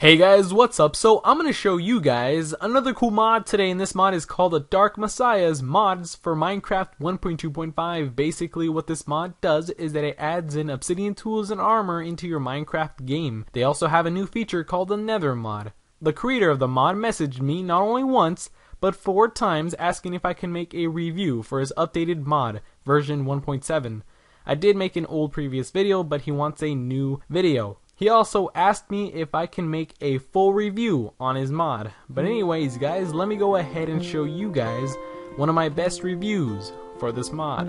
Hey guys, what's up? So I'm gonna show you guys another cool mod today, and this mod is called the Dark Messiahs mods for Minecraft 1.2.5. Basically, what this mod does is that it adds in obsidian tools and armor into your Minecraft game. They also have a new feature called the Nether mod. The creator of the mod messaged me not only once, but four times asking if I can make a review for his updated mod, version 1.7. I did make an old previous video, but he wants a new video. He also asked me if I can make a full review on his mod. But anyways guys, let me go ahead and show you guys one of my best reviews for this mod.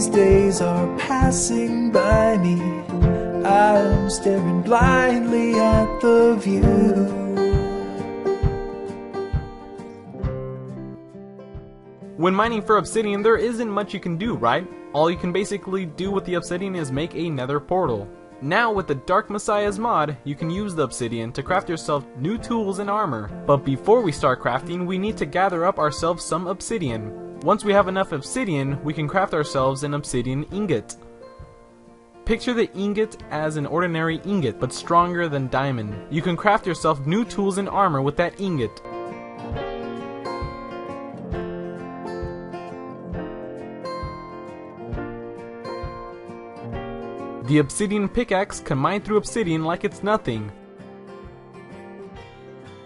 These days are passing by me. I'm staring blindly at the view. When mining for obsidian, there isn't much you can do, right? All you can basically do with the obsidian is make a nether portal. Now with the Dark Messiahs mod, you can use the obsidian to craft yourself new tools and armor. But before we start crafting, we need to gather up ourselves some obsidian. Once we have enough obsidian, we can craft ourselves an obsidian ingot. Picture the ingot as an ordinary ingot, but stronger than diamond. You can craft yourself new tools and armor with that ingot. The obsidian pickaxe can mine through obsidian like it's nothing.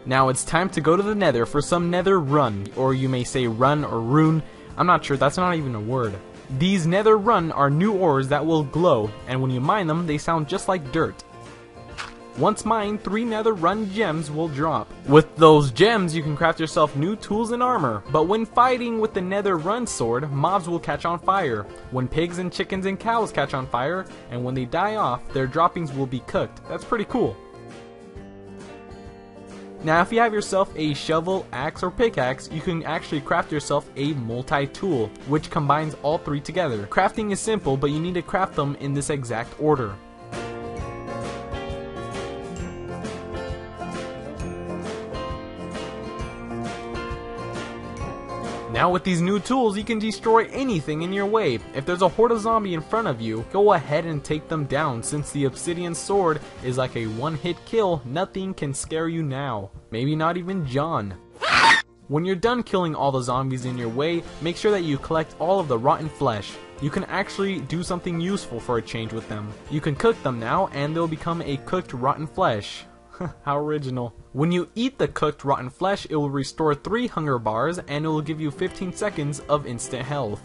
Now it's time to go to the nether for some nether run, or you may say run or rune, I'm not sure, that's not even a word. These nether run are new ores that will glow, and when you mine them, they sound just like dirt. Once mined, three nether run gems will drop. With those gems, you can craft yourself new tools and armor, but when fighting with the nether run sword, mobs will catch on fire. When pigs and chickens and cows catch on fire, and when they die off, their droppings will be cooked. That's pretty cool. Now, if you have yourself a shovel, axe, or pickaxe, you can actually craft yourself a multi-tool, which combines all three together. Crafting is simple, but you need to craft them in this exact order. Now with these new tools, you can destroy anything in your way. If there's a horde of zombie in front of you, go ahead and take them down. Since the obsidian sword is like a one-hit kill, nothing can scare you now. Maybe not even John. When you're done killing all the zombies in your way, make sure that you collect all of the rotten flesh. You can actually do something useful for a change with them. You can cook them now, and they'll become a cooked rotten flesh. How original. When you eat the cooked rotten flesh, it will restore 3 hunger bars and it will give you 15 seconds of instant health.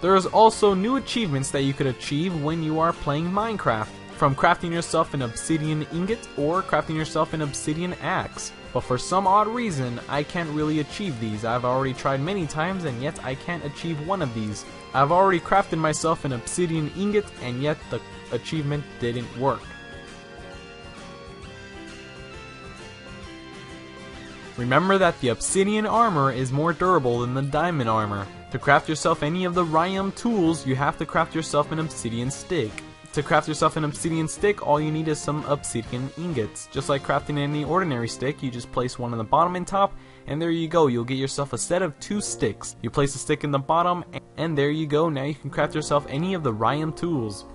There is also new achievements that you could achieve when you are playing Minecraft, from crafting yourself an obsidian ingot or crafting yourself an obsidian axe. But for some odd reason, I can't really achieve these. I've already tried many times and yet I can't achieve one of these. I've already crafted myself an obsidian ingot and yet the achievement didn't work. Remember that the obsidian armor is more durable than the diamond armor. To craft yourself any of the Ryam tools, you have to craft yourself an obsidian stick. To craft yourself an obsidian stick, all you need is some obsidian ingots. Just like crafting any ordinary stick, you just place one on the bottom and top, and there you go, you'll get yourself a set of two sticks. You place a stick in the bottom, and there you go, now you can craft yourself any of the Ryam tools.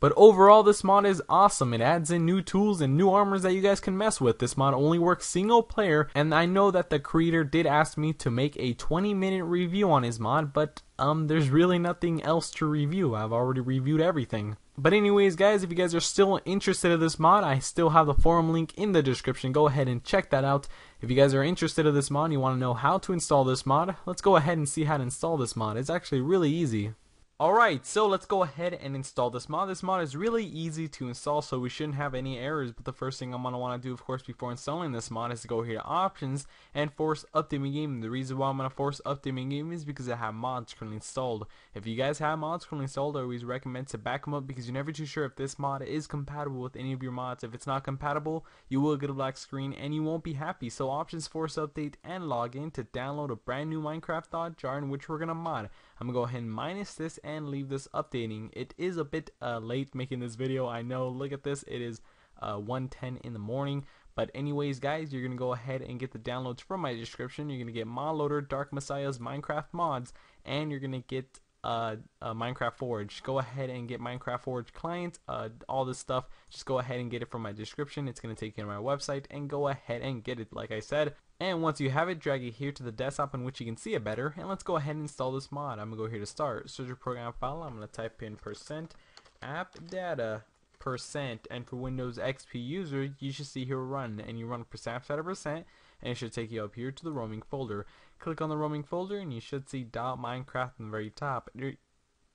But overall, this mod is awesome. It adds in new tools and new armors that you guys can mess with. This mod only works single player, and I know that the creator did ask me to make a 20 minute review on his mod, but um, there's really nothing else to review. I've already reviewed everything. But anyways, guys, if you guys are still interested in this mod, I still have the forum link in the description. Go ahead and check that out. If you guys are interested in this mod and you want to know how to install this mod, let's go ahead and see how to install this mod. It's actually really easy. Alright, so let's go ahead and install this mod. This mod is really easy to install, so we shouldn't have any errors, but the first thing I'm going to want to do, of course, before installing this mod is to go here to Options and Force Update My Game. The reason why I'm going to force Update My Game is because I have mods currently installed. If you guys have mods currently installed, I always recommend to back them up because you're never too sure if this mod is compatible with any of your mods. If it's not compatible, you will get a black screen and you won't be happy. So Options, Force Update, and Login to download a brand new Minecraft.jar in which we're going to mod. I'm to go ahead and minus this and leave this updating. It is a bit uh, late making this video, I know. Look at this, it is uh, 1.10 in the morning. But anyways, guys, you're to go ahead and get the downloads from my description. You're to get ModLoader, Dark Messiah's Minecraft mods, and you're to get uh, uh, Minecraft Forge. Go ahead and get Minecraft Forge client, uh, all this stuff. Just go ahead and get it from my description. It's going to take you to my website and go ahead and get it like I said. And once you have it, drag it here to the desktop in which you can see it better. And let's go ahead and install this mod. I'm going to go here to start. Search your program file. I'm going to type in percent app data percent and for Windows XP user you should see here run and you run percent data percent and it should take you up here to the roaming folder click on the roaming folder and you should see .minecraft in the very top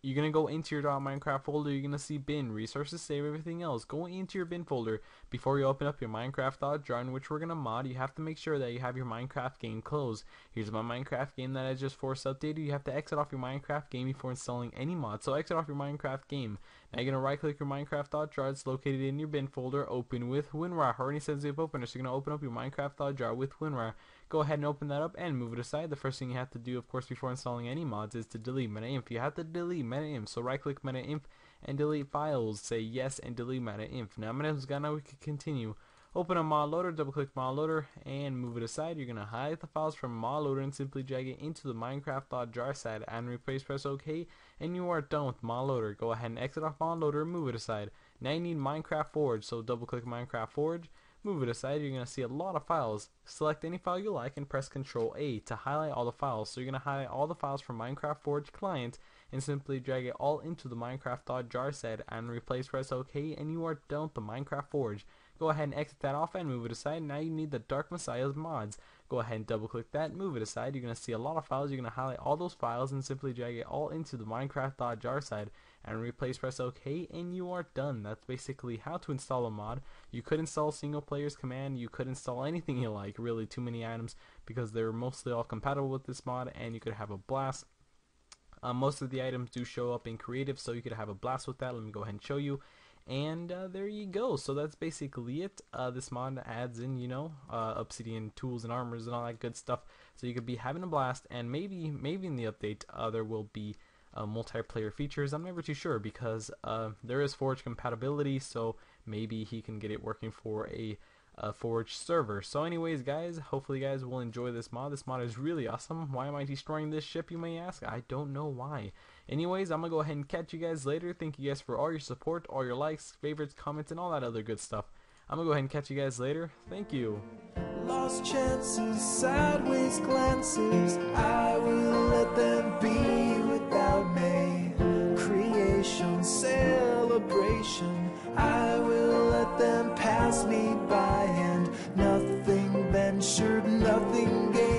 you're gonna go into your uh, .minecraft folder. You're gonna see bin resources, save everything else. Go into your bin folder before you open up your Minecraft.jar in which we're gonna mod. You have to make sure that you have your Minecraft game closed. Here's my Minecraft game that I just forced updated. You have to exit off your Minecraft game before installing any mod. So exit off your Minecraft game. Now you're gonna right click your Minecraft.jar. It's located in your bin folder. Open with WinRAR. Already says zip opener. So you're gonna open up your Minecraft.jar with WinRAR. Go ahead and open that up and move it aside. The first thing you have to do, of course, before installing any mods is to delete MetaInf. You have to delete MetaInf. So right click MetaInf and delete files. Say yes and delete MetaInf. Now MetaInf's gone. Now we can continue. Open a mod loader, double click mod loader, and move it aside. You're gonna hide the files from mod loader and simply drag it into the Minecraft.jar side and replace press OK and you are done with mod loader. Go ahead and exit off mod loader and move it aside. Now you need Minecraft Forge, so double click Minecraft Forge Move it aside, you're going to see a lot of files. Select any file you like and press Ctrl A to highlight all the files. So you're going to highlight all the files from Minecraft Forge client and simply drag it all into the Minecraft.jar set and replace press OK and you are done with the Minecraft Forge. Go ahead and exit that off and move it aside. Now you need the Dark Messiah's mods. Go ahead and double click that, move it aside. You're going to see a lot of files. You're going to highlight all those files and simply drag it all into the Minecraft.jar side and replace press OK and you are done. That's basically how to install a mod. You could install single players command, you could install anything you like, really too many items because they're mostly all compatible with this mod and you could have a blast. Uh, most of the items do show up in creative so you could have a blast with that. Let me go ahead and show you and uh, there you go so that's basically it uh, this mod adds in you know uh, obsidian tools and armors and all that good stuff so you could be having a blast and maybe maybe in the update uh, there will be uh, multiplayer features I'm never too sure because uh, there is forge compatibility so maybe he can get it working for a uh, Forge server. So anyways guys, hopefully you guys will enjoy this mod. This mod is really awesome. Why am I destroying this ship you may ask? I don't know why. Anyways, I'm to go ahead and catch you guys later. Thank you guys for all your support, all your likes, favorites, comments, and all that other good stuff. I'm to go ahead and catch you guys later. Thank you. Lost chances, sideways glances, I will let them be I will let them pass me by and nothing ventured, nothing gained.